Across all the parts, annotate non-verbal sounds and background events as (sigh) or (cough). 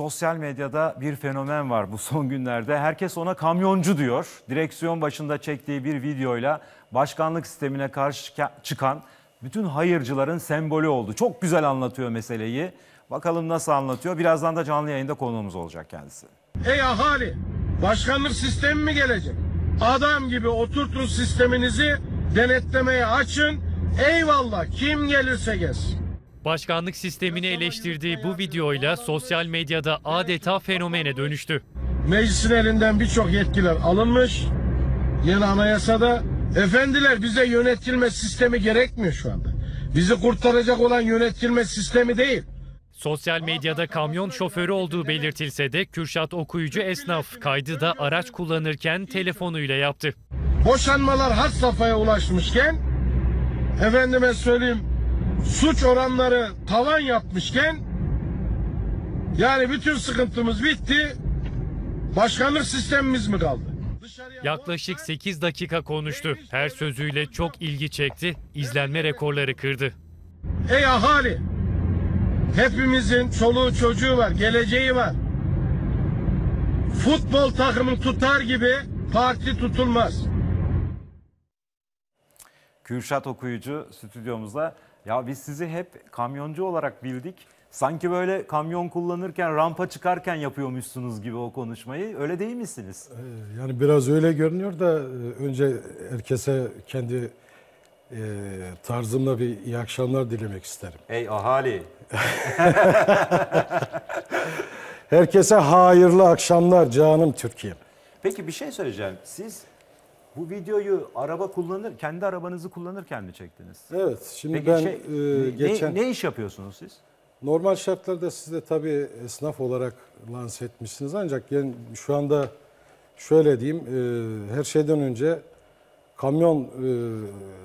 Sosyal medyada bir fenomen var bu son günlerde. Herkes ona kamyoncu diyor. Direksiyon başında çektiği bir videoyla başkanlık sistemine karşı çıka- çıkan bütün hayırcıların sembolü oldu. Çok güzel anlatıyor meseleyi. Bakalım nasıl anlatıyor. Birazdan da canlı yayında konuğumuz olacak kendisi. Ey ahali, başkanlık sistemi mi gelecek? Adam gibi oturtun sisteminizi, denetlemeye açın. Eyvallah kim gelirse gelsin. Başkanlık sistemini eleştirdiği bu videoyla sosyal medyada adeta fenomene dönüştü. Meclisin elinden birçok yetkiler alınmış. Yeni anayasada efendiler bize yönetilme sistemi gerekmiyor şu anda. Bizi kurtaracak olan yönetilme sistemi değil. Sosyal medyada kamyon şoförü olduğu belirtilse de Kürşat Okuyucu esnaf kaydı da araç kullanırken telefonuyla yaptı. Boşanmalar had safhaya ulaşmışken efendime söyleyeyim suç oranları tavan yapmışken yani bütün sıkıntımız bitti. Başkanlık sistemimiz mi kaldı? Yaklaşık 8 dakika konuştu. Her sözüyle çok ilgi çekti, izlenme rekorları kırdı. Ey ahali! Hepimizin çoluğu çocuğu var, geleceği var. Futbol takımı tutar gibi parti tutulmaz. Kürşat Okuyucu stüdyomuzda. Ya biz sizi hep kamyoncu olarak bildik. Sanki böyle kamyon kullanırken, rampa çıkarken yapıyormuşsunuz gibi o konuşmayı. Öyle değil misiniz? Yani biraz öyle görünüyor da e, önce herkese kendi e, tarzımla bir iyi akşamlar dilemek isterim. Ey ahali. (laughs) Herkese hayırlı akşamlar canım Türkiye'm. Peki bir şey söyleyeceğim. Siz bu videoyu araba kullanır, kendi arabanızı kullanırken mi çektiniz? Evet şimdi Peki ben şey, e, ne- geçen ne, iş yapıyorsunuz siz? normal şartlarda siz de tabii esnaf olarak lanse etmişsiniz ancak yani şu anda şöyle diyeyim e, her şeyden önce kamyon e,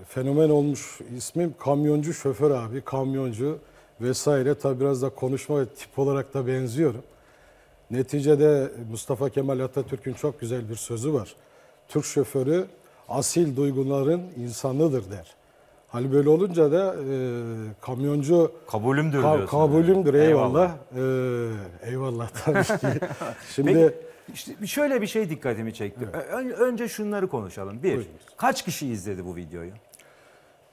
fenomen olmuş ismim kamyoncu şoför abi kamyoncu vesaire tabii biraz da konuşma tip olarak da benziyorum. Neticede Mustafa Kemal Atatürk'ün çok güzel bir sözü var. Türk şoförü asil duyguların insanıdır der. Hal böyle olunca da e, kamyoncu Kabulümdür Ka- diyorsunuz. kabulümdür eyvallah. Ee, eyvallah (laughs) tabii ki. Şimdi Peki işte şöyle bir şey dikkatimi çekti. Ö- önce şunları konuşalım. Bir, Buyurunuz. kaç kişi izledi bu videoyu?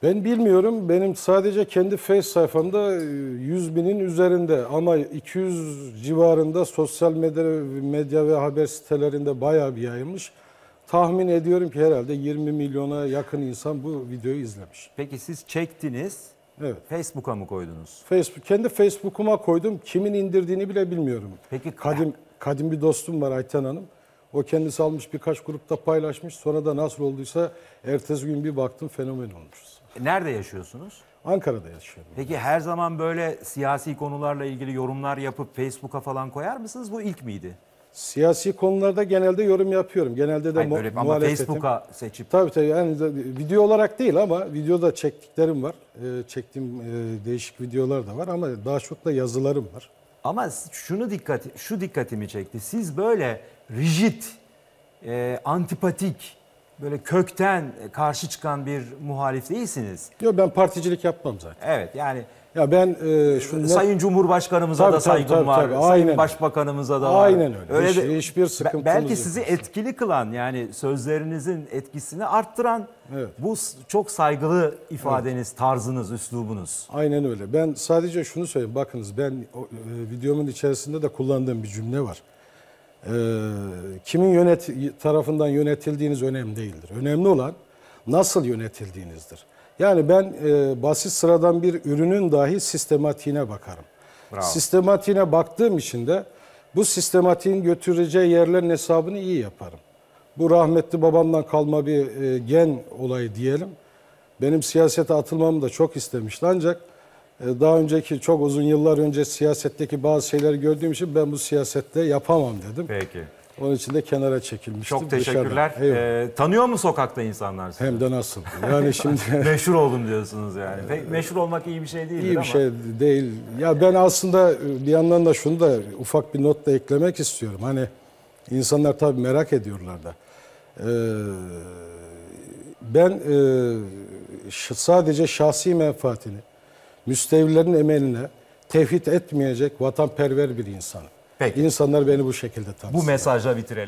ben bilmiyorum. Benim sadece kendi Face sayfamda e, 100 binin üzerinde ama 200 civarında sosyal medya, medya ve haber sitelerinde bayağı bir yayılmış. Tahmin ediyorum ki herhalde 20 milyona yakın insan bu videoyu izlemiş. Peki siz çektiniz, Evet. Facebook'a mı koydunuz? Facebook kendi Facebook'uma koydum. Kimin indirdiğini bile bilmiyorum. Peki- kadim kadim bir dostum var Ayten Hanım. O kendisi almış birkaç grupta paylaşmış. Sonra da nasıl olduysa ertesi gün bir baktım fenomen olmuşuz. Nerede yaşıyorsunuz? Ankara'da yaşıyorum. Peki her zaman böyle siyasi konularla ilgili yorumlar yapıp Facebook'a falan koyar mısınız? Bu ilk miydi? Siyasi konularda genelde yorum yapıyorum. Genelde de Hayır, mu- ama muhalefetim. Facebook'a seçip Tabii tabii yani de- video olarak değil ama videoda çektiklerim var. Ee, çektiğim e, değişik videolar da var ama daha çok da yazılarım var. Ama şunu dikkat şu dikkatimi çekti. Siz böyle rigid, e, antipatik, böyle kökten karşı çıkan bir muhalif değilsiniz. Yok ben particilik yapmam zaten. Evet yani Ya ben e, şu net- Sayın Cumhurbaşkanımıza Tabii, da tabii, saygım tabii, var. tabii. Sayın Aynen. Başbakanımıza da var. Aynen öyle. Hiç- hiçbir sıkıntımız Belki yok. sizi etkili kılan yani sözlerinizin etkisini arttıran Evet. bu çok saygılı ifadeniz, tarzınız, üslubunuz. Aynen öyle. Ben sadece şunu söyleyeyim. Bakınız ben o, e, videomun içerisinde de kullandığım bir cümle var. E, kimin yönet tarafından yönetildiğiniz önemli değildir. Önemli olan nasıl yönetildiğinizdir. Yani ben e, basit sıradan bir ürünün dahi sistematiğine bakarım. Bravo. Sistematiğine baktığım için de bu sistematiğin götüreceği yerlerin hesabını iyi yaparım. Bu rahmetli babamdan kalma bir e, gen olayı diyelim. Benim siyasete atılmamı da çok istemişti ancak daha önceki çok uzun yıllar önce siyasetteki bazı şeyleri gördüğüm için ben bu siyasette yapamam dedim. Peki. Onun için de kenara çekilmiştim. Çok teşekkürler. Ee, tanıyor mu sokakta insanlar sizi? Hem de nasıl. Yani şimdi (laughs) Meşhur oldum diyorsunuz yani. Pek meşhur olmak iyi bir şey değildir iyi bir ama. şey değil. Ya ben aslında bir yandan da şunu da ufak bir not da eklemek istiyorum. Hani insanlar tabii merak ediyorlar da. Ee, ben e, sadece şahsi menfaatini, müstevlilerin emeline tevhid etmeyecek vatanperver bir insanım. Peki. İnsanlar beni bu şekilde tanısın. Bu mesajla bitirelim.